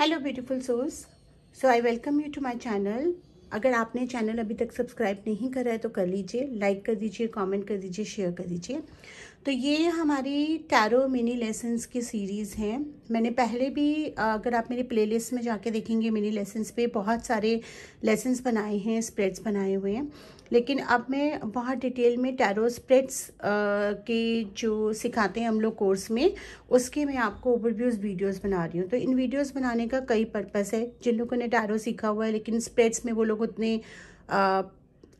Hello beautiful source so I welcome you to my channel अगर आपने channel अभी तक सब्सक्राइब नहीं करा है तो कर लीजिए लाइक कर दीजिए कमेंट कर दीजिए शेयर कर दीजिए। तो ये हमारी टैरो मिनी लेसन्स की सीरीज़ हैं। मैंने पहले भी, अगर आप मेरे प्लेलिस्ट में जाके देखेंगे मिनी लेसन्स पे बहुत सारे लेसन्स बनाए हैं स्प्रेड्स बनाए हुए हैं। लेकिन अब मैं बहुत डिटेल में टैरो स्प्रेड्स के जो सिखाते हैं हम लोग कोर्स में, उसके मैं आपको ओवरव्यूज़ वीडियोस बना रही हूँ। तो इन वीडियोस बनाने का कई पर्पस है। जिन लोगों ने टैरो सीखा हुआ है, लेकिन स्प्रेड्स में वो लोग उतने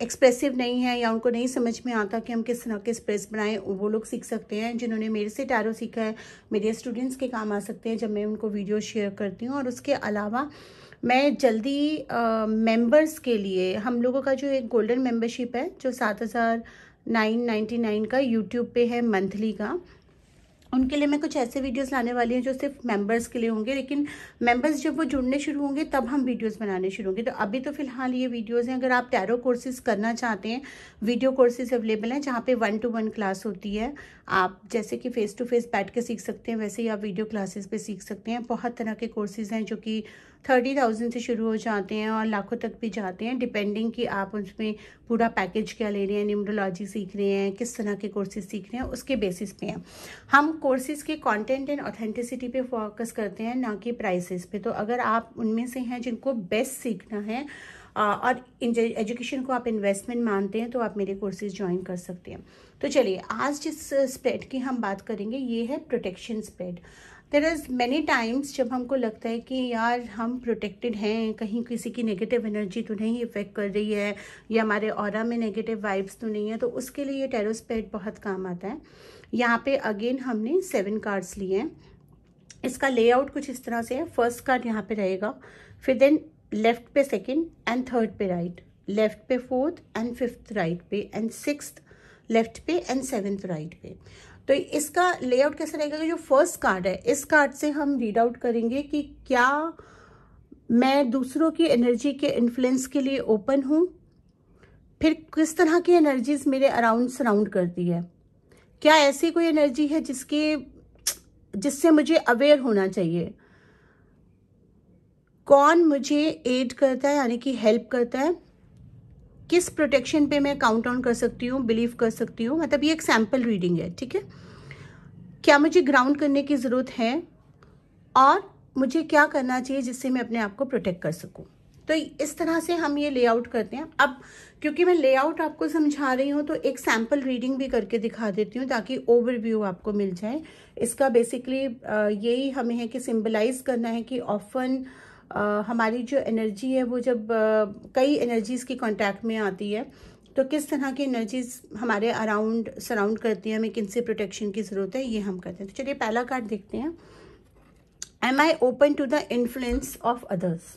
एक्सप्रेसिव नहीं है या उनको नहीं समझ में आता कि हम किस तरह के स्प्रेस बनाएँ, वो लोग सीख सकते हैं। जिन्होंने मेरे से टैरो सीखा है, मेरे स्टूडेंट्स के काम आ सकते हैं जब मैं उनको वीडियो शेयर करती हूँ। और उसके अलावा मैं जल्दी मेंबर्स के लिए, हम लोगों का जो एक गोल्डन मेंबरशिप है, जो सात हज़ार नाइन नाइन्टी नाइन का यूट्यूब पे है मंथली का उनके लिए मैं कुछ ऐसे वीडियोस लाने वाली हूँ जो सिर्फ़ मेंबर्स के लिए होंगे, लेकिन मेंबर्स जब वो जुड़ने शुरू होंगे, तब हम वीडियोस बनाने शुरू होंगे। तो अभी तो फ़िलहाल ये वीडियोस हैं। अगर आप टैरो कोर्सेज करना चाहते हैं वीडियो कोर्सेज अवेलेबल हैं जहाँ पे वन टू वन क्लास होती है। आप जैसे कि फ़ेस टू फेस बैठ के सीख सकते हैं, वैसे ही आप वीडियो क्लासेज पर सीख सकते हैं। बहुत तरह के कोर्सेज हैं जो कि थर्टी थाउज़ेंड से शुरू हो जाते हैं और लाखों तक भी जाते हैं डिपेंडिंग कि आप उसमें पूरा पैकेज क्या ले रहे हैं न्यूमरोलॉजी सीख रहे हैं, किस तरह के कोर्सेज सीख रहे हैं, उसके बेसिस पे हैं। हम कोर्सेज के कंटेंट एंड ऑथेंटिसिटी पे फोकस करते हैं, ना कि प्राइसेस पे। तो अगर आप उनमें से हैं जिनको बेस्ट सीखना है और एजुकेशन को आप इन्वेस्टमेंट मानते हैं तो आप मेरे कोर्सेज ज्वाइन कर सकते हैं। तो चलिए, आज जिस स्प्रेड की हम बात करेंगे, ये है protection spread there is many times जब हमको लगता है कि यार हम प्रोटेक्टेड हैं, कहीं किसी की नेगेटिव एनर्जी तो नहीं इफ़ेक्ट कर रही है, या हमारे और में नेगेटिव वाइब्स तो नहीं है तो उसके लिए ये टेरोस्पेड बहुत काम आता है। यहाँ पे अगेन हमने सेवन कार्ड्स लिए हैं। इसका लेआउट कुछ इस तरह से है। फ़र्स्ट कार्ड यहाँ पे रहेगा, फिर देन लेफ़्ट पे सेकेंड एंड थर्ड पे राइट लेफ़्ट पे फोर्थ एंड फिफ्थ राइट पे एंड सिक्स लेफ़्ट पे एंड सेवेंथ राइट पे। तो इसका लेआउट कैसा रहेगा? जो फ़र्स्ट कार्ड है, इस कार्ड से हम रीड आउट करेंगे कि क्या मैं दूसरों की एनर्जी के इन्फ्लुएंस के लिए ओपन हूँ। फिर किस तरह की एनर्जीज मेरे अराउंड सराउंड करती है? क्या ऐसी कोई एनर्जी है जिसके, जिससे मुझे अवेयर होना चाहिए? कौन मुझे एड करता है, यानी कि हेल्प करता है? किस प्रोटेक्शन पे मैं काउंट ऑन कर सकती हूँ बिलीव कर सकती हूँ? मतलब ये एक सैंपल रीडिंग है, ठीक है? क्या मुझे ग्राउंड करने की ज़रूरत है? और मुझे क्या करना चाहिए जिससे मैं अपने आप को प्रोटेक्ट कर सकूँ? तो इस तरह से हम ये लेआउट करते हैं। अब, क्योंकि मैं लेआउट आपको समझा रही हूँ तो एक सैंपल रीडिंग भी करके दिखा देती हूँ ताकि ओवरव्यू आपको मिल जाए। इसका बेसिकली यही हमें है कि सिंबलाइज करना है कि ऑफन हमारी जो एनर्जी है, वो जब कई एनर्जीज़ की कांटेक्ट में आती है तो किस तरह की एनर्जीज हमारे अराउंड सराउंड करती है, हमें किन से प्रोटेक्शन की ज़रूरत है, ये हम करते हैं। तो चलिए पहला कार्ड देखते हैं। Am I open to the influence of others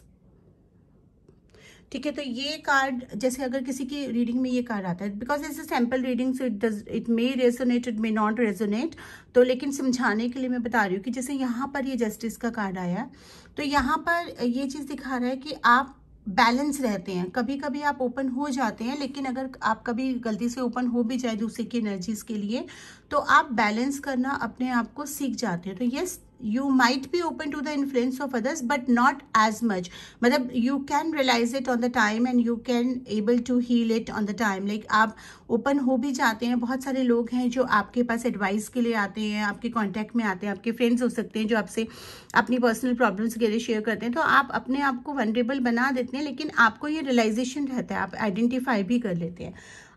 ठीक है तो ये कार्ड जैसे अगर किसी की रीडिंग में ये कार्ड आता है because is a sample reading so it does it may resonate it may not resonate तो लेकिन समझाने के लिए मैं बता रही हूँ कि जैसे यहाँ पर ये जस्टिस का कार्ड आया तो यहाँ पर ये चीज़ दिखा रहा है कि आप बैलेंस रहते हैं। कभी कभी आप ओपन हो जाते हैं, लेकिन अगर आप कभी गलती से ओपन हो भी जाए दूसरे की एनर्जीज के लिए तो आप बैलेंस करना अपने आप को सीख जाते हैं। तो yes you might be open to the influence of others, but not as much. मतलब you can realize it on the time and you can able to heal it on the time. Like, आप open हो भी जाते हैं, बहुत सारे लोग हैं जो आपके पास एडवाइस के लिए आते हैं, आपके कांटेक्ट में आते हैं, आपके फ्रेंड्स हो सकते हैं जो आपसे अपनी पर्सनल प्रॉब्लम्स के लिए शेयर करते हैं। तो आप अपने आप को वनरेबल बना देते हैं, लेकिन आपको ये रियलाइजेशन रहता है, आप आइडेंटिफाई भी कर लेते हैं।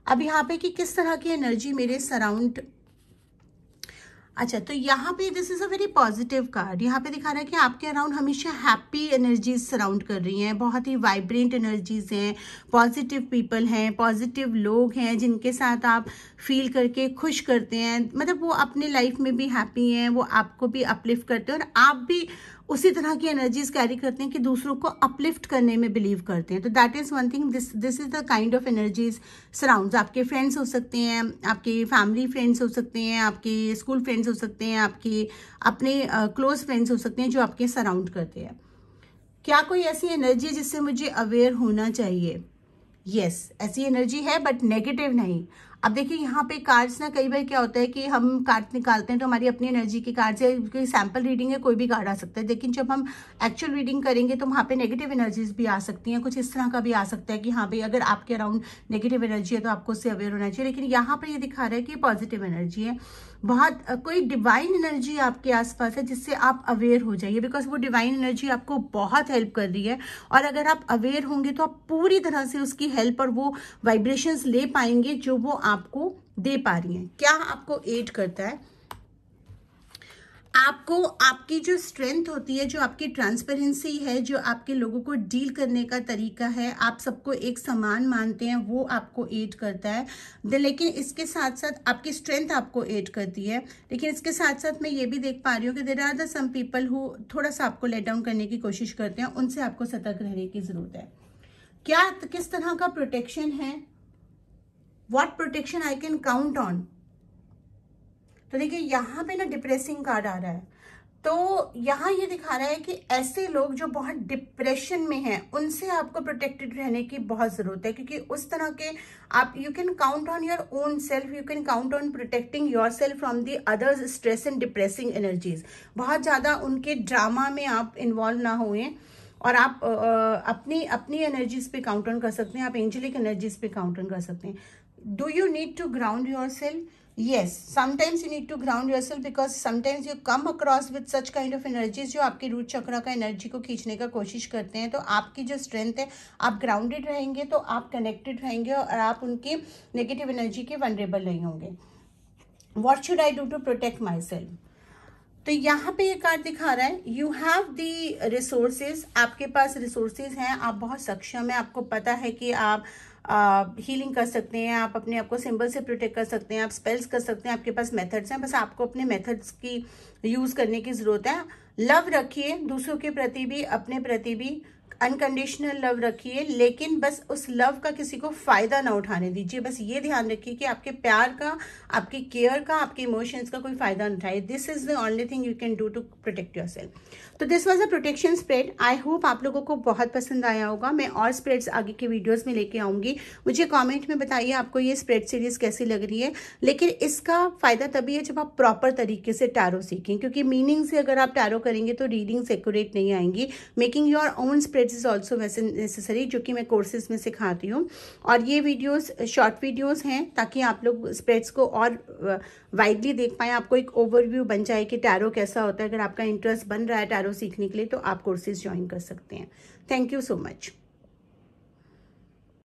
अब यहाँ पे कि किस तरह की एनर्जी मेरे सराउंड अच्छा तो यहाँ पे this is a very positive card यहाँ पे दिखा रहा है कि आपके अराउंड हमेशा हैप्पी एनर्जीज सराउंड कर रही हैं, बहुत ही वाइब्रेंट एनर्जीज हैं पॉजिटिव पीपल हैं पॉजिटिव लोग हैं जिनके साथ आप फील करके खुश करते हैं। मतलब वो अपने लाइफ में भी हैप्पी हैं, वो आपको भी अपलिफ्ट करते हैं और आप भी उसी तरह की एनर्जीज कैरी करते हैं कि दूसरों को अपलिफ्ट करने में बिलीव करते हैं। तो that is one thing this this is the kind of energies surround आपके फ्रेंड्स हो सकते हैं, आपके फैमिली फ्रेंड्स हो सकते हैं, आपके स्कूल फ्रेंड्स हो सकते हैं आपके अपने क्लोज फ्रेंड्स हो सकते हैं जो आपके सराउंड करते हैं। क्या कोई ऐसी एनर्जी जिससे मुझे अवेयर होना चाहिए? यस yes, ऐसी एनर्जी है बट नेगेटिव नहीं। अब देखिए, यहाँ पे कार्ड्स ना कई बार क्या होता है कि हम कार्ड निकालते हैं तो हमारी अपनी एनर्जी की कार्ड है कोई सैंपल रीडिंग है कोई भी कार्ड आ सकता है। लेकिन जब हम एक्चुअल रीडिंग करेंगे तो वहाँ पे नेगेटिव एनर्जीज भी आ सकती हैं। कुछ इस तरह का भी आ सकता है कि हाँ भाई, अगर आपके अराउंड नेगेटिव एनर्जी है तो आपको उससे अवेयर होना चाहिए। लेकिन यहाँ पर ये दिखा रहा है कि पॉजिटिव एनर्जी है। बहुत कोई डिवाइन एनर्जी आपके आसपास है जिससे आप अवेयर हो जाइए। बिकॉज़ वो डिवाइन एनर्जी आपको बहुत हेल्प कर रही है। और अगर आप अवेयर होंगे तो आप पूरी तरह से उसकी हेल्प और वो वाइब्रेशंस ले पाएँगे जो वो आपको दे पा रही हैं। क्या आपको एड करता है? आपको आपकी जो स्ट्रेंथ होती है, जो आपकी ट्रांसपेरेंसी है, जो आपके लोगों को डील करने का तरीका है, आप सबको एक समान मानते हैं, वो आपको एड करता है। लेकिन इसके साथ साथ आपकी स्ट्रेंथ आपको एड करती है। लेकिन इसके साथ साथ मैं ये भी देख पा रही हूँ कि there are the some people who थोड़ा सा आपको लेट डाउन करने की कोशिश करते हैं, उनसे आपको सतर्क रहने की ज़रूरत है। क्या, किस तरह का प्रोटेक्शन है? What protection I can count on तो देखिए, यहाँ पे ना डिप्रेसिंग कार्ड आ रहा है। तो यहाँ ये दिखा रहा है कि ऐसे लोग जो बहुत डिप्रेशन में हैं, उनसे आपको प्रोटेक्टेड रहने की बहुत ज़रूरत है, क्योंकि उस तरह के आप you can count on your own self you can count on protecting yourself from the others stress and depressing energies बहुत ज़्यादा उनके ड्रामा में आप इन्वॉल्व ना हुए और आप अपनी अपनी एनर्जीज पे काउंट ऑन कर सकते हैं, आप एंजलिक एनर्जीज पे काउंट ऑन कर सकते हैं। You need to ground yourself yes. Sometimes you need to ground yourself because sometimes you come across with such kind of energies जो आपके रूट चक्र का एनर्जी को खींचने का कोशिश करते हैं तो आपकी जो स्ट्रेंथ है, आप ग्राउंडेड रहेंगे तो आप कनेक्टेड रहेंगे और आप उनकी नेगेटिव एनर्जी के वनरेबल नहीं होंगे। What should I do to protect myself तो यहाँ पे ये कार्ड दिखा रहा है यू हैव दी रिसोर्सेज आपके पास रिसोर्सेज हैं, आप बहुत सक्षम है, आपको पता है कि आप हीलिंग कर सकते हैं, आप अपने आप को सिंबल से प्रोटेक्ट कर सकते हैं, आप स्पेल्स कर सकते हैं, आपके पास मेथड्स हैं, बस आपको अपने मेथड्स की यूज़ करने की ज़रूरत है। लव रखिए, दूसरों के प्रति भी, अपने प्रति भी अनकंडीशनल लव रखिए, लेकिन बस उस लव का किसी को फ़ायदा ना उठाने दीजिए। बस ये ध्यान रखिए कि आपके प्यार का, आपके केयर का, आपके इमोशंस का कोई फ़ायदा ना उठाए this is the only thing you can do to protect yourself तो this was a protection spread I hope आप लोगों को बहुत पसंद आया होगा। मैं और स्प्रेड्स आगे के वीडियोज़ में लेके आऊँगी। मुझे कॉमेंट में बताइए आपको ये स्प्रेड सीरीज़ कैसी लग रही है। लेकिन इसका फ़ायदा तभी है जब आप प्रॉपर तरीके से टैरो सीखें, क्योंकि मीनिंग से अगर आप टैरो करेंगे तो रीडिंग्स एक्यूरेट नहीं आएँगी। Making your own spreads is also वैसे नेसेसरी जो कि मैं कोर्सेज में सिखाती हूँ। और ये वीडियोस शॉर्ट वीडियोस हैं, ताकि आप लोग स्प्रेड्स को और वाइडली देख पाएँ। आपको एक ओवरव्यू बन जाए कि टैरो कैसा होता है। अगर आपका इंटरेस्ट बन रहा है टैरो सीखने के लिए तो आप कोर्सेज ज्वाइन कर सकते हैं। Thank you so much